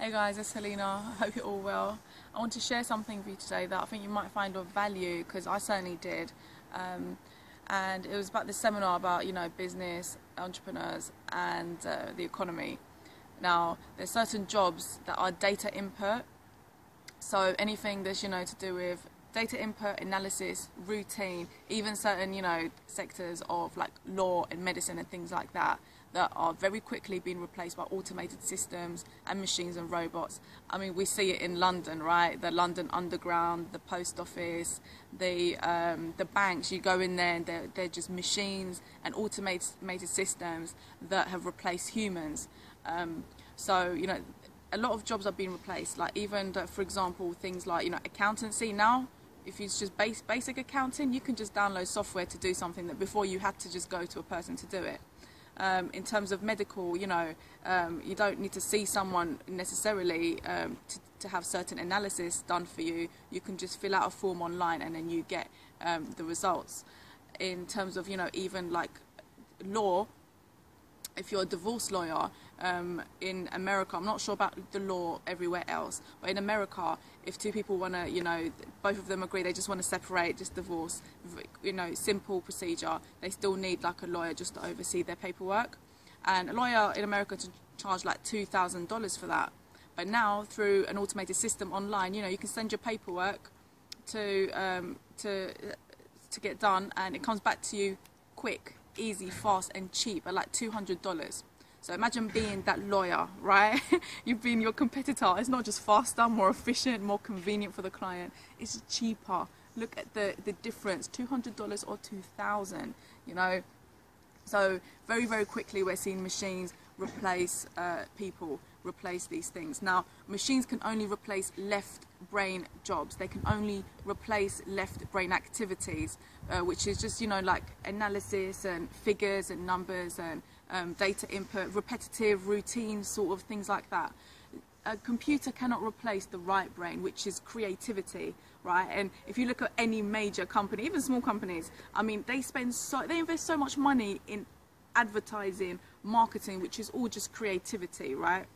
Hey guys, it's Helena. I hope you're all well. I want to share something with you today that I think you might find of value because I certainly did. Um, and it was about this seminar about you know business, entrepreneurs, and uh, the economy. Now, there's certain jobs that are data input. So anything that's you know to do with data input, analysis, routine, even certain you know sectors of like law and medicine and things like that that are very quickly being replaced by automated systems and machines and robots. I mean, we see it in London, right? The London Underground, the post office, the um, the banks. You go in there, and they're, they're just machines and automated systems that have replaced humans. Um, so you know, a lot of jobs are being replaced. Like even, for example, things like you know accountancy now. If it's just base, basic accounting, you can just download software to do something that before you had to just go to a person to do it um, in terms of medical, you know, um, you don't need to see someone necessarily um, to, to, have certain analysis done for you. You can just fill out a form online and then you get um, the results. In terms of, you know, even like law, if you're a divorce lawyer um, in America, I'm not sure about the law everywhere else, but in America, if two people want to, you know, both of them agree they just want to separate, just divorce, you know, simple procedure, they still need like a lawyer just to oversee their paperwork. And a lawyer in America to charge like $2,000 for that. But now through an automated system online, you know, you can send your paperwork to um, to to get done, and it comes back to you quick easy, fast, and cheap at like $200. So imagine being that lawyer, right? You've been your competitor. It's not just faster, more efficient, more convenient for the client. It's cheaper. Look at the, the difference, $200 or 2000 you know? So very, very quickly we're seeing machines replace uh, people, replace these things. Now, machines can only replace left brain jobs. They can only replace left brain activities, uh, which is just, you know, like analysis and figures and numbers and um, data input, repetitive, routine sort of things like that. A computer cannot replace the right brain, which is creativity, right? And if you look at any major company, even small companies, I mean, they spend so, they invest so much money in advertising, marketing, which is all just creativity, right?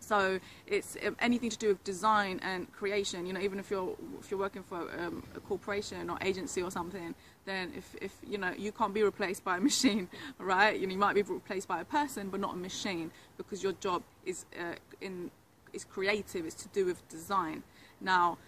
So it's um, anything to do with design and creation. You know, even if you're if you're working for um, a corporation or agency or something, then if, if you know you can't be replaced by a machine, right? You know, you might be replaced by a person, but not a machine, because your job is uh, in is creative. It's to do with design. Now,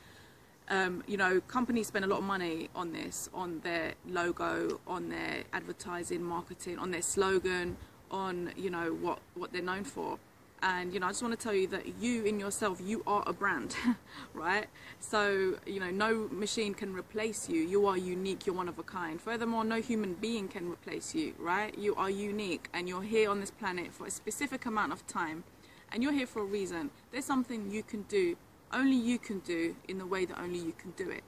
um, you know, companies spend a lot of money on this, on their logo, on their advertising, marketing, on their slogan, on you know what what they're known for and you know i just want to tell you that you in yourself you are a brand right? So you know no machine can replace you. You are unique. You're one of a kind. Furthermore no human being can replace you right? You are unique and you're here on this planet for a specific amount of time. And you're here for a reason. There's something you can do only you can do in the way that only you can do it.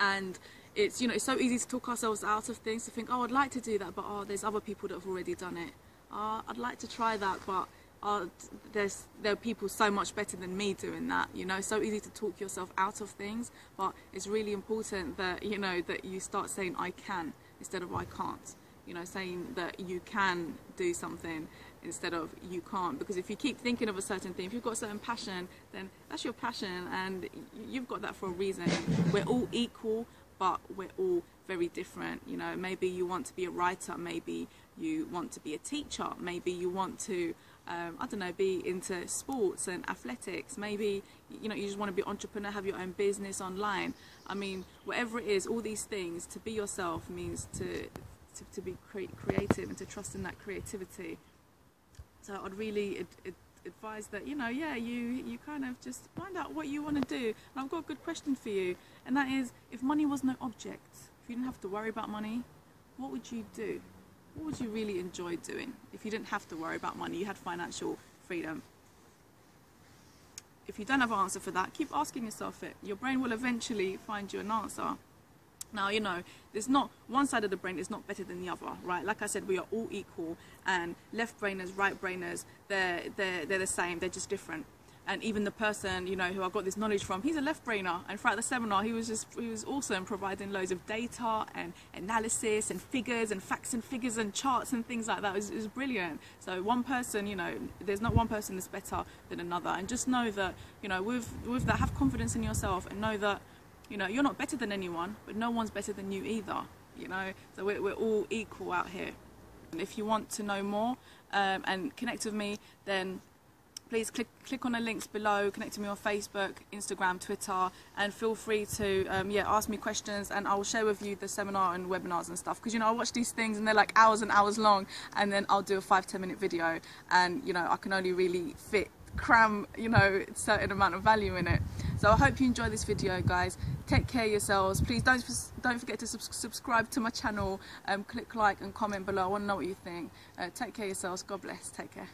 And it's you know it's so easy to talk ourselves out of things to think oh i'd like to do that but oh there's other people that have already done it. Oh, i'd like to try that but oh, there's there are people so much better than me doing that you know? So easy to talk yourself out of things but it's really important that you know that you start saying i can instead of i can't. You know saying that you can do something instead of you can't. Because if you keep thinking of a certain thing if you've got a certain passion then that's your passion and you've got that for a reason. We're all equal but we're all very different you know? Maybe you want to be a writer maybe you want to be a teacher maybe you want to um, I don't know, be into sports and athletics. Maybe you know you just want to be entrepreneur, have your own business online. I mean, whatever it is, all these things. To be yourself means to to, to be cre- creative and to trust in that creativity. So I'd really ad- ad- advise that you know, yeah, you you kind of just find out what you want to do. And I've got a good question for you, and that is, if money was no object, if you didn't have to worry about money, what would you do? What would you really enjoy doing if you didn't have to worry about money, you had financial freedom? If you don't have an answer for that, keep asking yourself it. Your brain will eventually find you an answer. Now, you know, there's not one side of the brain is not better than the other, right? Like I said, we are all equal, and left brainers, right brainers, they're, they're, they're the same, they're just different. And even the person you know who I got this knowledge from, he's a left brainer. And throughout the seminar, he was just he was awesome, providing loads of data and analysis and figures and facts and figures and charts and things like that. It was, it was brilliant. So one person, you know, there's not one person that's better than another, and just know that you know with with that, have confidence in yourself and know that you know you're not better than anyone, but no one's better than you either. You know, so we're, we're all equal out here. And if you want to know more um, and connect with me, then please click, click on the links below, connect to me on Facebook, Instagram, Twitter, and feel free to um, yeah ask me questions, and I will share with you the seminar and webinars and stuff. Because you know I watch these things and they're like hours and hours long, and then I'll do a five ten minute video, and you know I can only really fit cram you know a certain amount of value in it. So I hope you enjoy this video, guys. Take care yourselves. Please don't don't forget to subscribe to my channel. Um, click like and comment below. I want to know what you think. Uh, take care yourselves. God bless. Take care.